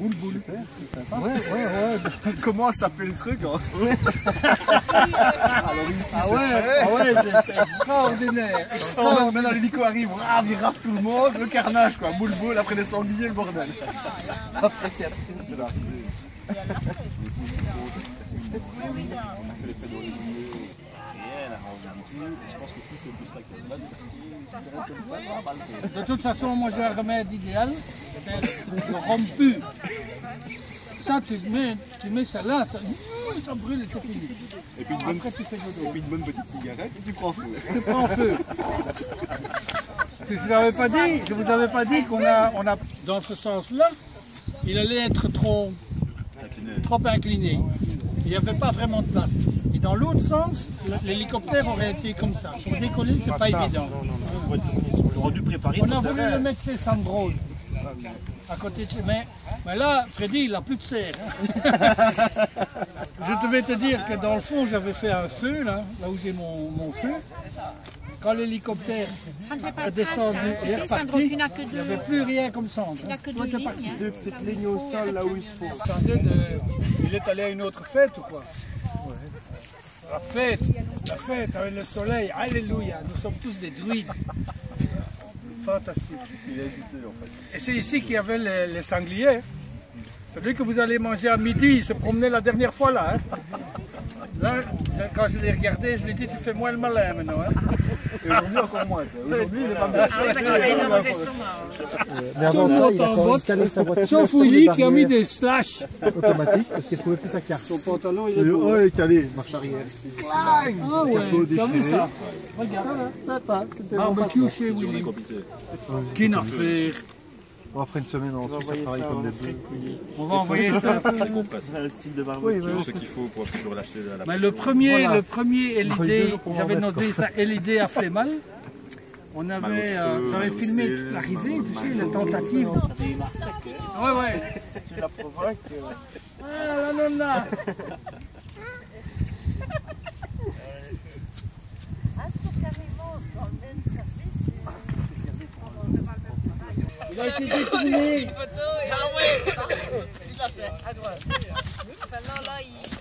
Boule boule. Ouais, ouais, ouais. Comment s'appelle le truc hein Alors ici, Ah ouais, ah ouais, c'est- extraordinaire. Oh, maintenant l'hélico arrive, rave, il rafle tout le monde, le carnage quoi, boule boule, après les sangliers, le bordel. Après Catherine. De toute façon, moi j'ai un remède idéal, c'est le rompu. Ça, tu mets, tu mets ça là, ça, ça brûle et c'est fini. Et puis, une bonne, Après, tu fais dodo. et puis une bonne petite cigarette et tu prends feu. Tu prends feu. Je vous avais pas dit, je vous avais pas dit qu'on a, on a, dans ce sens-là, il allait être trop, trop incliné. Il n'y avait pas vraiment de place. Et dans l'autre sens, l'hélicoptère aurait été comme ça. Pour décoller, c'est pas évident. On aurait dû préparer On a voulu le mettre chez Sandrose, à côté de mais, mais là, Freddy, il n'a plus de serre. hein. Je devais te dire que dans le fond, j'avais fait un feu, là, là où j'ai mon, mon feu. Quand l'hélicoptère Ça trace, descendu hein. et est reparti, il n'y avait plus rien comme centre. tu n'as que deux lignes. parti. hein. Deux petites lignes au sol là où il faut. Il est allé à une autre fête ou quoi? La fête, la fête avec le soleil, alléluia, nous sommes tous des druides. Fantastique. Il a hésité en fait. Et c'est ici qu'il y avait les, les sangliers. Celui que vous allez manger à midi, il se promenait la dernière fois là. hein. Là, quand je l'ai regardé, je lui ai dit, tu fais moins le malin maintenant. hein. Et aujourd'hui encore moins. Aujourd'hui il est pas bien. Ah oui, parce qu'il a énormément d'estomac. Mais avant ça, il a en quand même botte. calé sa voiture Sauf Willy qui a mis des slash. automatiques parce qu'il trouvait plus sa carte. Son pantalon, il Et, oh, il est calé, marche arrière ici. Ah ouais, tu as vu ça? Regarde, Sympa, c'était barbecue chez Willy. Qu'une affaire. Bon, après une semaine en Suisse, ça travaille comme des bœufs. On va envoyer ça. C'est un style de barbecue. Ce qu'il faut pour toujours lâcher la Mais le premier, Voilà. le premier pour j'avais noté ça LID à Flémal. On avait, Mal euh, j'avais mal filmé l'arrivée, mal tu sais, les tentatives. Ouais, ouais. Tu la provoques. Ah, la nonna. Il a été détourné. Maintenant, là, il...